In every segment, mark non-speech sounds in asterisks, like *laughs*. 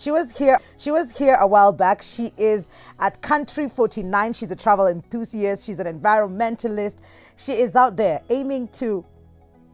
She was here. She was here a while back. She is at Country 49. She's a travel enthusiast. She's an environmentalist. She is out there aiming to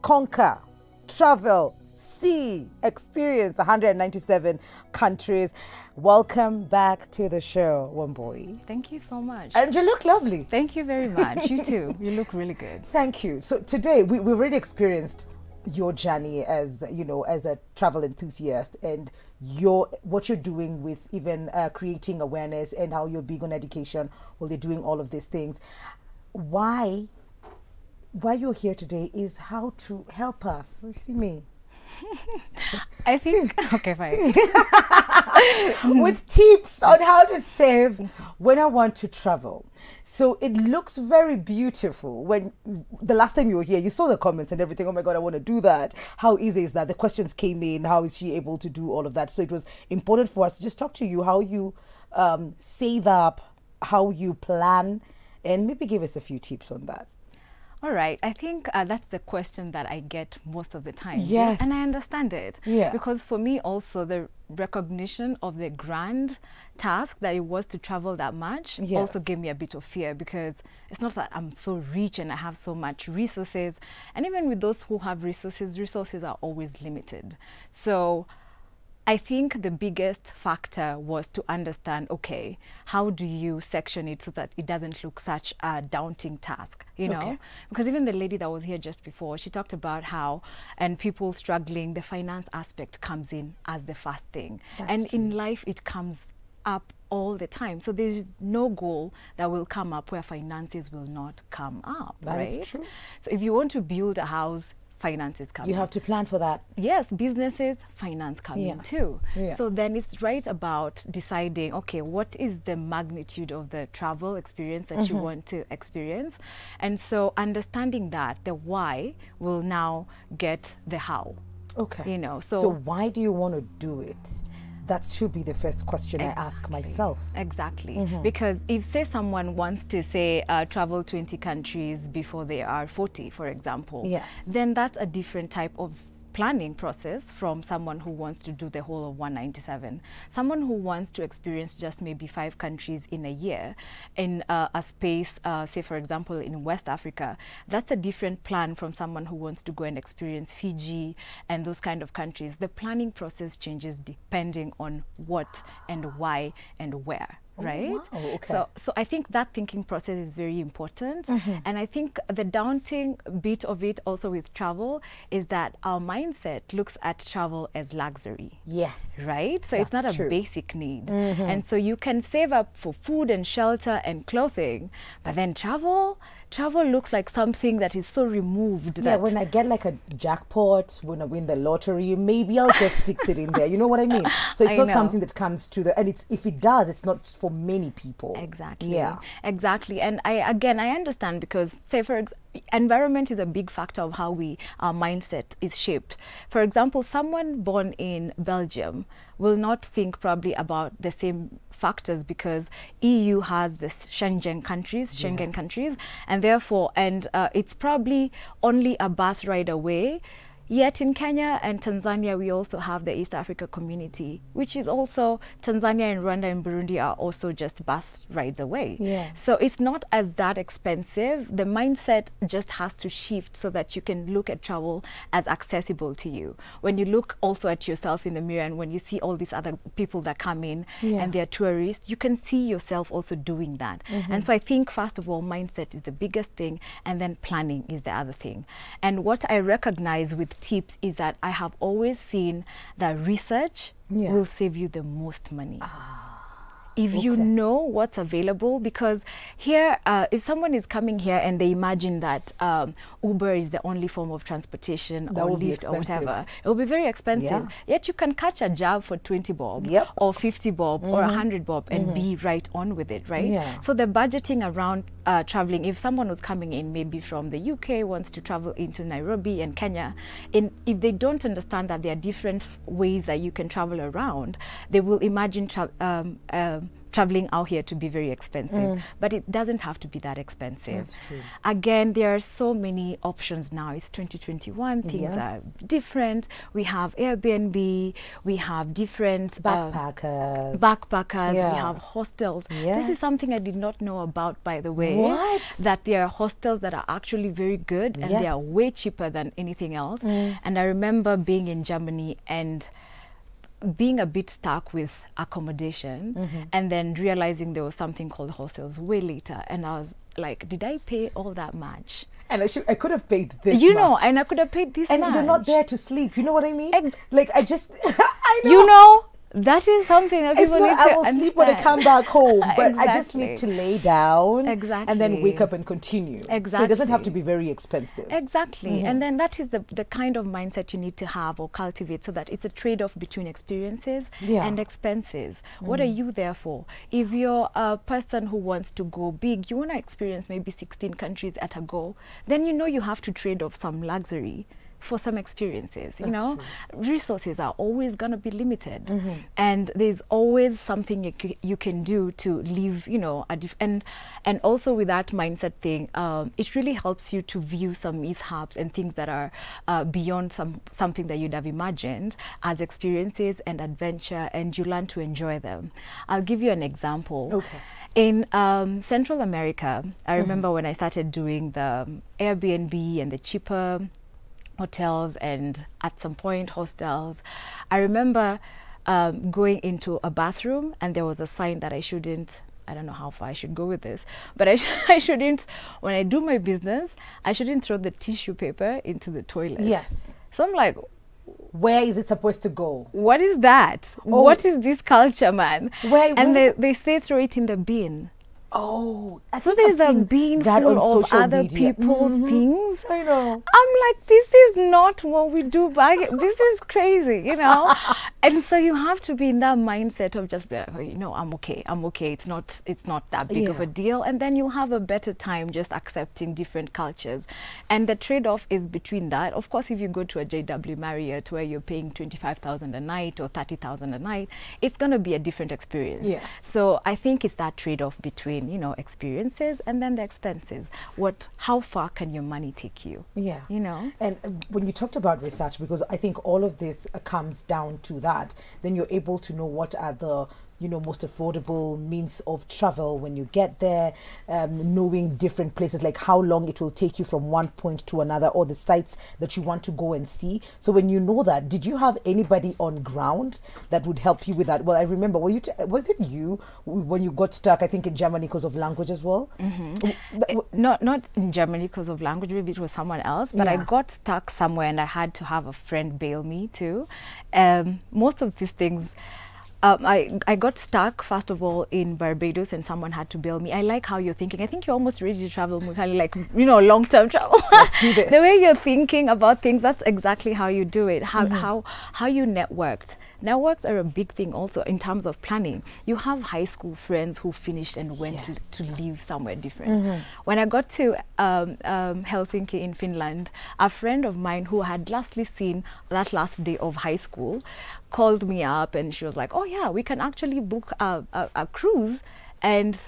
conquer, travel, see, experience 197 countries. Welcome back to the show, Wambui. Thank you so much. And you look lovely. Thank you very much. you too. *laughs* You look really good. Thank you. So today we, we already experienced your journey as you know as a travel enthusiast and your what you're doing with even uh, creating awareness and how you're big on education while you're doing all of these things. Why why you're here today is how to help us. You see me I think *laughs* okay fine. *laughs* with tips on how to save when I want to travel. So it looks very beautiful. When the last time you were here, you saw the comments and everything. Oh my God, I want to do that. How easy is that? The questions came in. How is she able to do all of that? So it was important for us to just talk to you how you um, save up, how you plan, and maybe give us a few tips on that. All right. I think uh, that's the question that I get most of the time. Yes. And I understand it. Yeah. Because for me also the recognition of the grand task that it was to travel that much Yes. also gave me a bit of fear because it's not that I'm so rich and I have so much resources. And even with those who have resources, resources are always limited. So I think the biggest factor was to understand okay, how do you section it so that it doesn't look such a daunting task, you know? Okay. Because even the lady that was here just before, she talked about how, and people struggling, the finance aspect comes in as the first thing. That's and in life, it comes up all the time. So there is no goal that will come up where finances will not come up, That right? true. So if you want to build a house, finances come You have to plan for that. yes businesses finance come in too Yeah. so then it's right about deciding okay what is the magnitude of the travel experience that Mm-hmm. you want to experience and so understanding that the why will now get the how Okay. You know, so so- why do you want to do it? That should be the first question I ask myself. Exactly. Mm-hmm. Because if, say, someone wants to, say, uh, travel 20 countries before they are 40, for example, Yes. then that's a different type of planning process from someone who wants to do the whole of 197. Someone who wants to experience just maybe five countries in a year in uh, a space, uh, say, for example, in West Africa, that's a different plan from someone who wants to go and experience Fiji and those kind of countries. The planning process changes depending on what and why and where. Oh, right? wow, okay. So so I think that thinking process is very important. Mm-hmm. And I think the daunting bit of it also with travel is that our mindset looks at travel as luxury. Yes. Right? So it's not true. a basic need. Mm-hmm. And so you can save up for food and shelter and clothing, but then travel, travel looks like something that is so removed Yeah, that when I get like a jackpot, when I win the lottery, maybe I'll just fix it in there. You know what I mean? *laughs* So it's I not know. something that comes to the and it's if it does, it's not for many people. Exactly. Yeah. Exactly. And I again I understand because say for ex- environment is a big factor of how we our mindset is shaped. For example, someone born in Belgium will not think probably about the same factors because EU has this Schengen countries, Schengen Yes. countries, and therefore, and uh, it's probably only a bus ride away. Yet in Kenya and Tanzania, we also have the East Africa community, which is also Tanzania and Rwanda and Burundi are also just bus rides away. Yes. So it's not as that expensive. The mindset just has to shift so that you can look at travel as accessible to you. When you look also at yourself in the mirror and when you see all these other people that come in Yeah. and they're tourists, you can see yourself also doing that. Mm-hmm. And so I think, first of all, mindset is the biggest thing, and then planning is the other thing. And what I recognize with tips is that I have always seen that research Yeah. will save you the most money if you know what's available because here uh, if someone is coming here and they imagine that um, uber is the only form of transportation That or lyft or whatever it will be very expensive Yeah. yet you can catch a job for 20 bob Yep. or 50 bob or 100 bob and be right on with it right Yeah. so the budgeting around uh, traveling. If someone was coming in maybe from the uk wants to travel into nairobi and kenya and if they don't understand that there are different ways that you can travel around they will imagine um, um, traveling out here to be very expensive, but it doesn't have to be that expensive. Mm. That's true. Again, there are so many options now. It's 2021, things Yes. are different. We have Airbnb, we have different uh, Backpackers. backpackers, we have hostels. This is something I did not know about, by the way. What? That there are hostels that are actually very good and they are way cheaper than anything else. And I remember being in Germany and being a bit stuck with accommodation Mm-hmm. and then realizing there was something called hostels way later. And I was like, did I pay all that much? and I, should, I could have paid this. you know, and I could have paid this and much. you're not there to sleep. You know what I mean? Ex- like I just, *laughs* I know. You know, that is something that It's people not. need I to will sleep when I come back *laughs* home, but I just need to lay down and then wake up and continue. So it doesn't have to be very expensive. Exactly. Mm-hmm. And then that is the, the kind of mindset you need to have or cultivate so that it's a trade off between experiences Yeah. Mm. and expenses. What are you there for? If you're a person who wants to go big, you want to experience maybe 16 countries at a go, then you know you have to trade off some luxury for some experiences you know true. Mm-hmm. resources are always going to be limited and there's always something you, c- you can do to live you know and and also with that mindset thing um, it really helps you to view some mishaps and things that are uh, beyond some something that you'd have imagined as experiences and adventure and you learn to enjoy them i'll give you an example Okay. in um, Central America, I remember when I started doing the Airbnb and the cheaper hotels and at some point hostels. I remember um, going into a bathroom and there was a sign that I shouldn't. I don't know how far I should go with this, but I, sh- *laughs* I shouldn't, when I do my business, I shouldn't throw the tissue paper into the toilet. Yes. So I'm like, Where is it supposed to go? what is that? What is this culture, man? Oh. Where- and they, they say throw it in the bin. Oh, I So there's a being that full on of other media. people's Mhm. things. I know. I'm like, this is not what we do back. This is crazy, you know. *laughs* and so you have to be in that mindset of just be like, oh, you know, I'm okay. I'm okay. It's not. It's not that big of a deal. And then you'll have a better time just accepting different cultures. And the trade-off is between that. Of course, if you go to a JW Marriott where you're paying twenty-five thousand a night or thirty thousand a night, it's gonna be a different experience. Yes. So I think it's that trade-off between you know experiences and then the expenses. What? How far can your money take you? Yeah. You know. And uh, when you talked about research, because I think all of this uh, comes down to that, then you're able to know what are the you know most affordable means of travel when you get there um, knowing different places like how long it will take you from one point to another or the sites that you want to go and see so when you know that did you have anybody on ground that would help you with that well i remember were you t- was it you when you got stuck i think in germany because of language as well that w- not not in Germany because of language. Maybe it was someone else. But I got stuck somewhere, and I had to have a friend bail me too. Um, most of these things. Um, I, I got stuck first of all in Barbados and someone had to bail me. I like how you're thinking. I think you're almost ready to travel, Mwikali, like you know, long term travel. *laughs* Let's do this. the way you're thinking about things, that's exactly how you do it. How how how you networked. Networks are a big thing also in terms of planning. You have high school friends who finished and went Yes. to, to live somewhere different. When I got to um, um, Helsinki in Finland, a friend of mine who had lastly seen that last day of high school called me up and she was like, "Oh yeah, we can actually book a, a, a cruise and."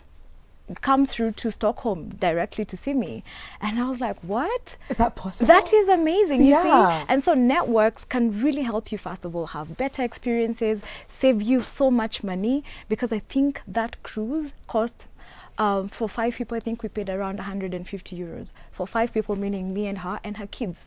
come through to Stockholm directly to see me and I was like what is that possible that is amazing, you Yeah. see. And so networks can really help you, first of all, have better experiences, save you so much money because I think that cruise cost. Um, for five people, I think we paid around 150 euros. For five people, meaning me and her and her kids.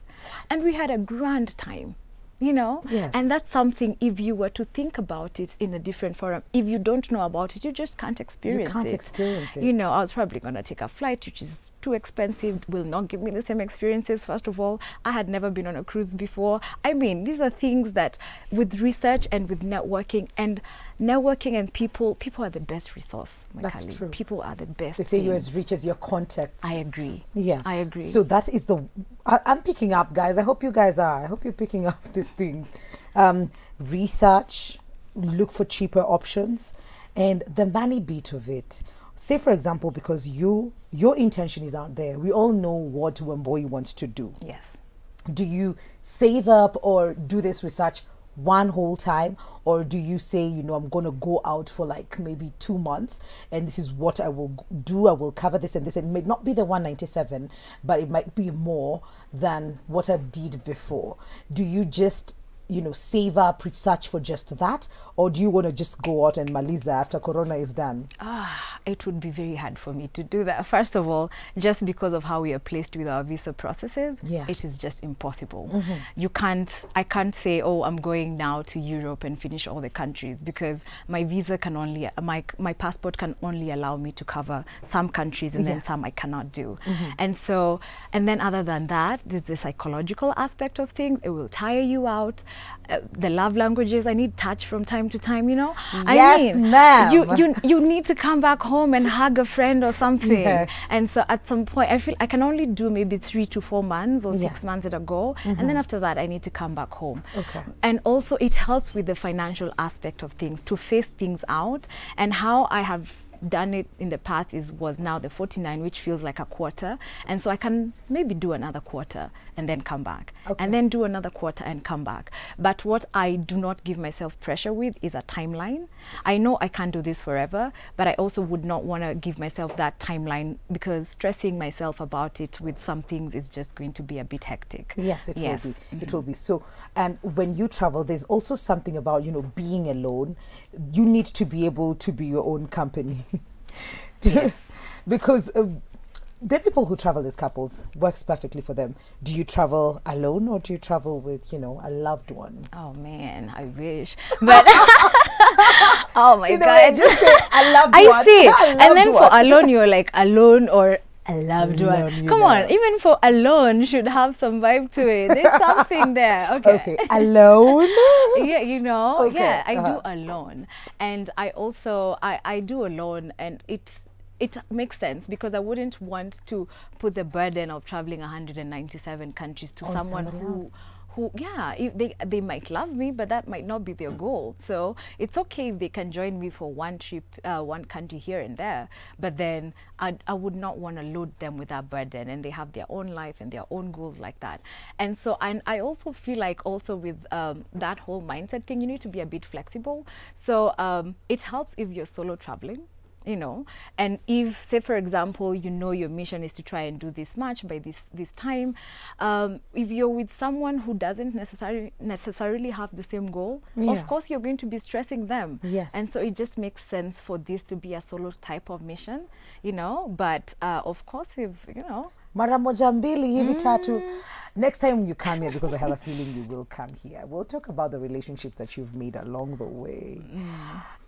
And we had a grand time, you know? Yes. And that's something, if you were to think about it in a different forum, if you don't know about it, you just can't experience you can't it. experience it. You know, I was probably going to take a flight, which is too expensive, will not give me the same experiences. First of all, I had never been on a cruise before. I mean, these are things that with research and with networking and networking and people, people are the best resource. That's true. People are the best. they say you're as rich as your contacts I agree. Yeah, I agree. So that is the I, I'm picking up, guys. I hope you guys are. I hope you're picking up *laughs* these things. Um, research, look for cheaper options, and the money bit of it. Say, for example, because you your intention is out there. We all know what Wambui wants to do. yes. Do you save up or do this research one whole time or do you say you know i'm going to go out for like maybe two months and this is what i will do i will cover this and this it may not be the 197 but it might be more than what i did before do you just you know save up research for just that or do you want to just go out and maliza after corona is done Ah, it would be very hard for me to do that. First of all, just because of how we are placed with our visa processes, Yes. it is just impossible. You can't, I can't say, oh, I'm going now to Europe and finish all the countries because my visa can only, my, my passport can only allow me to cover some countries and then some I cannot do. And so, and then other than that, there's the psychological aspect of things. It will tire you out. Uh, the love languages, I need touch from time to time, you know? I mean, ma'am. You, you, you need to come back home and hug a friend or something. Yes. And so at some point, I feel I can only do maybe three to four months or six Yes. Mm-hmm. months at a go. And then after that, I need to come back home. Okay. And also, it helps with the financial aspect of things to face things out and how I have done it in the past is was now the 49 which feels like a quarter and so i can maybe do another quarter and then come back Okay. and then do another quarter and come back but what i do not give myself pressure with is a timeline i know i can't do this forever but i also would not want to give myself that timeline because stressing myself about it with some things is just going to be a bit hectic Yes, it Yes. will be. It mm-hmm. will be. So, and when you travel, there's also something about, you know, being alone. You need to be able to be your own company. *laughs* because uh, are people who travel as couples, works perfectly for them. Do you travel alone or do you travel with, you know, a loved one? Oh man, I wish. But *laughs* oh my See the I god. just say, a loved *laughs* I one. see. A And then loved for alone you're like alone or a loved one. Come know. on, even for alone should have some vibe to it. There's something there. Okay. Okay, alone? *laughs* yeah, you know, Okay, yeah, I uh-huh. do alone, and I also I I do alone, and it's it makes sense because I wouldn't want to put the burden of traveling 197 countries to On someone who. else. Who, yeah, if they they might love me, but that might not be their goal. So it's okay if they can join me for one trip, uh, one country here and there. But then I I would not want to load them with that burden, and they have their own life and their own goals like that. And so and I also feel like also with um, that whole mindset thing, you need to be a bit flexible. So um, it helps if you're solo traveling you know? And if say for example you know your mission is to try and do this much by this this time um, if you're with someone who doesn't necessarily necessarily have the same goal Yeah. of course you're going to be stressing them. Yes. and so it just makes sense for this to be a solo type of mission you know? But uh, of course if you know. Mara moja mbili hivi tatu. Next time you come here because i have a feeling you will come here we'll talk about the relationships that you've made along the way.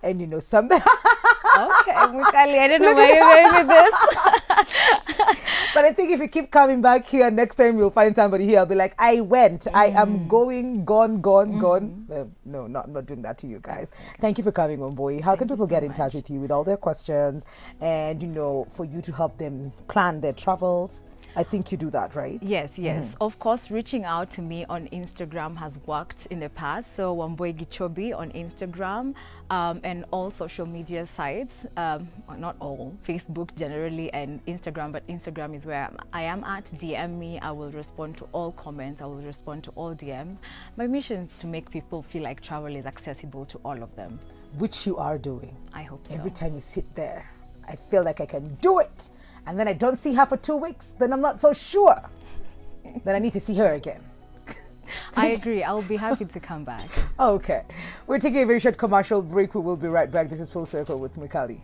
And you know something *laughs* okay i don't know you're going with this. *laughs* But i think if you keep coming back here next time you'll find somebody here. I'll be like i went. I am going gone gone gone. Uh, no not, I'm not doing that to you guys. Thank you for coming on boy. How can people get in touch with you with all their questions and you know for you to help them plan their travels i think you do that right Yes, yes. Of course, reaching out to me on Instagram has worked in the past. So Wambui Gichobi on Instagram um, and all social media sites, um, not all, Facebook generally and Instagram, but Instagram is where I am at. DM me. I will respond to all comments. I will respond to all DMs. My mission is to make people feel like travel is accessible to all of them. which you are doing I hope so. Every time you sit there, I feel like I can do it. And then I don't see her for two weeks, then I'm not so sure. *laughs* then I need to see her again. *laughs* I agree. I'll be happy to come back. *laughs* Okay. We're taking a very short commercial break. We will be right back. This is Full Circle with Mwikali.